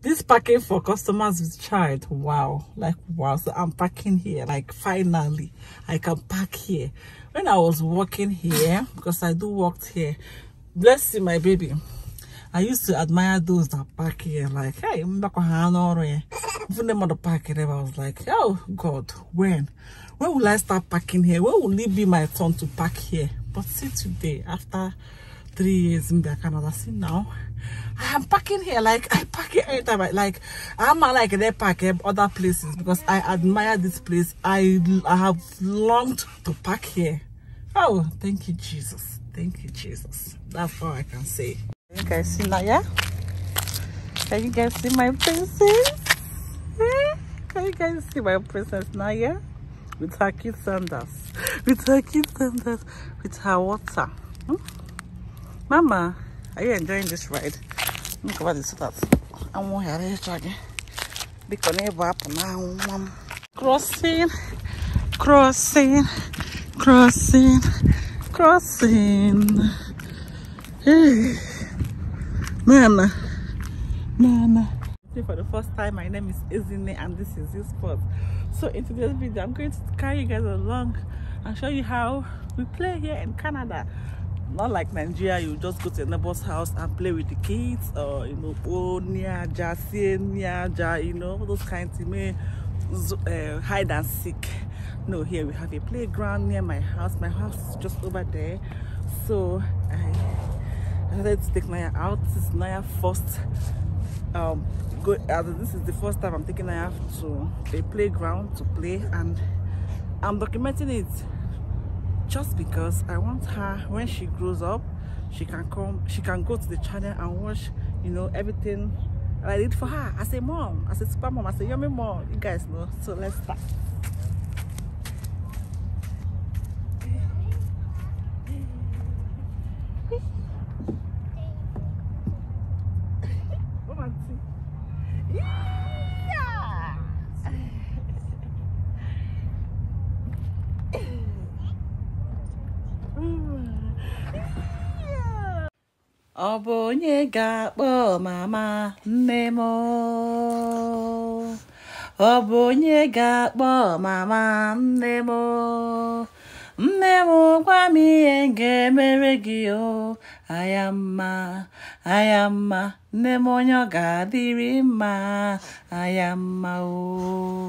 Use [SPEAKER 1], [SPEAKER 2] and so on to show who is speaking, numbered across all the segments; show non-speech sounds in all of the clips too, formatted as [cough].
[SPEAKER 1] this parking for customers with child wow. Like wow. So i'm parking here. Like finally i can park here. When i was working here because i do work here bless you my baby. I used to admire those that park here. Like hey even them on the park i was like oh god when? When will i start parking here? When will it be my turn to park here? But see today after three years in Canada. See now, I am parking here like [laughs] I park here anytime. I, like I'm like they park other places because I admire this place. I I have longed to park here. Oh, thank you, Jesus. Thank you, Jesus. That's all I can say. Can you guys see Naya? Can you guys see my princess? Can you guys see my princess Naya? With her cute sandals. [laughs] With her cute sandals. With her water. Hmm? Mama, are you enjoying this ride? Look about this that. I want to hear again. Because never happen now. Crossing, crossing, crossing, crossing. Hey, Mama, Mama. For the first time, my name is Ezinne and this is Sport. So in today's video, I'm going to carry you guys along and show you how we play here in Canada not like Nigeria, you just go to a neighbor's house and play with the kids, or you know, oh, niaja, niaja, you know, those kinds of uh, hide and seek. No, here we have a playground near my house. My house is just over there, so I decided to take Naya out. This is Naya first. Um, go. Uh, this is the first time I'm taking Naya to a playground to play, and I'm documenting it just because I want her when she grows up she can come she can go to the channel and watch you know everything I did for her as a mom as a super mom as a yummy mom. You guys know. So let's start ọ bụ onye ga-akpọ mama nne m ọ bụ onye ga-akpọ mama nne m nne m gwa m ihe m ga-emere gị o. Aya mma aya mma nne m onye ọ ga-adịrị mma. Aya mma o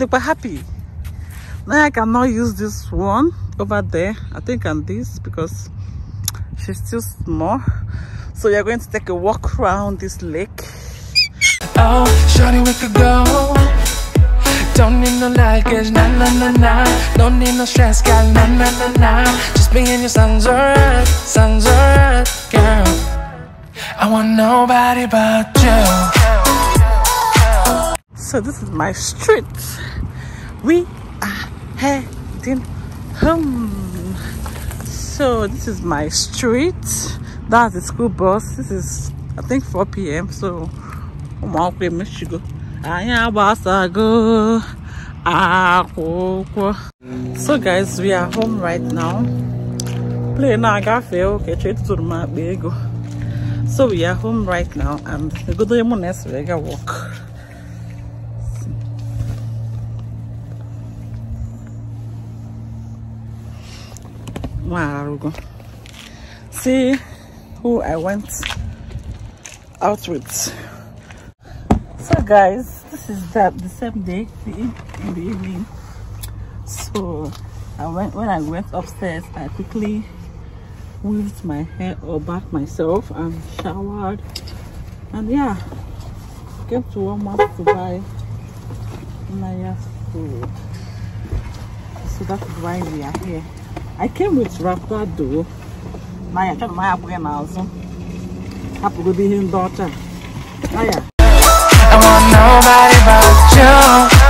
[SPEAKER 1] look quite happy. Now i cannot use this one over there. I think on this because she's still small. So we are going to take a walk around this lake.
[SPEAKER 2] Oh shorty we could go. Don't need no luggage, nah nah nah nah Don't need no stress, girl, nah nah nah nah Just me and your son's alright, son's alright, girl. I want nobody but you.
[SPEAKER 1] So this is my street we are heading home. So this is my street. That's the school bus. This is i think 4 p.m so I'm all okay, miss you go. I am go. so guys we are home right now. Play now okay so we are home right now and the good next we walk See who I went out with. So guys, this is the, the same day in the evening. So I went when I went upstairs, I quickly weaved my hair all back myself and showered. And yeah, came to Walmart to buy Naya's food. So that is why we are here. I came with wrapper though. Naya, try to my again also. Happy to be his daughter. Naya.
[SPEAKER 2] I want nobody but you.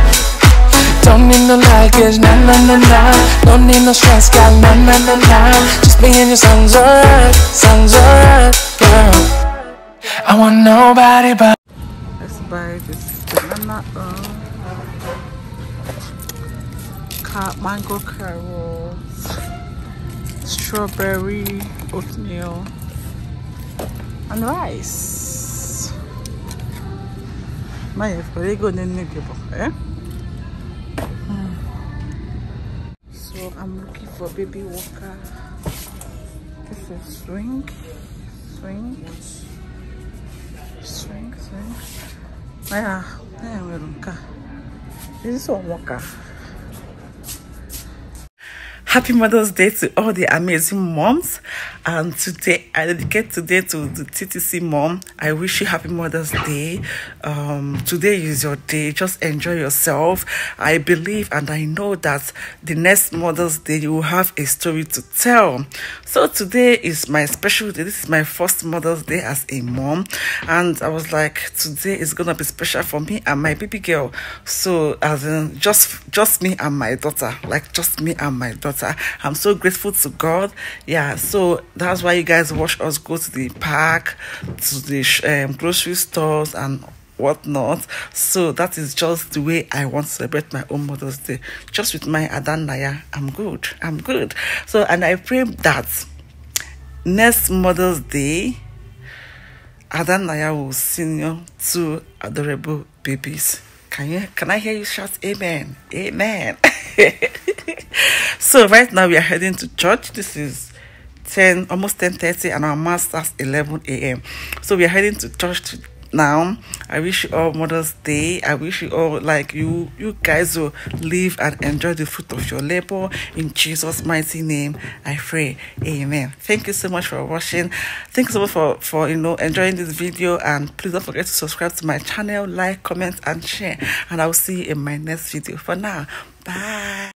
[SPEAKER 2] don't need no luggage, nah nah nah nah Don't need no stress, got nah nah nah nah Just me and your songs alright, songs alright, girl. I want nobody but
[SPEAKER 1] Let's buy this banana uh, mango carrots strawberry oatmeal and rice. My very good in eh so i'm looking for baby walker. This is swing swing swing swing. Yeah this is one walker Happy Mother's Day to all the amazing moms. And today, I dedicate today to the TTC mom. I wish you happy Mother's Day. Um, today is your day. Just enjoy yourself. I believe and I know that the next Mother's Day, you will have a story to tell. So today is my special day. This is my first Mother's Day as a mom. And I was like, today is going to be special for me and my baby girl. So as in just, just me and my daughter. Like just me and my daughter. I'm so grateful to God. Yeah, so that's why you guys watch us go to the park, to the um, grocery stores, and whatnot. So that is just the way I want to celebrate my own Mother's Day. Just with my Adanaya, I'm good. I'm good. So, and I pray that next Mother's Day, Adanaya will sing you two adorable babies. Can you can I hear you shout amen? Amen. [laughs] so right now we are heading to church. This is 10 almost 10 30 and our mass starts 11 a.m. So we are heading to church now. I wish you all mother's day. I wish you all like you you guys will live and enjoy the fruit of your labor. In jesus mighty name i pray. Amen. Thank you so much for watching. Thank you so much for for you know enjoying this video. And please don't forget to subscribe to my channel like comment and share. And i'll see you in my next video. For now bye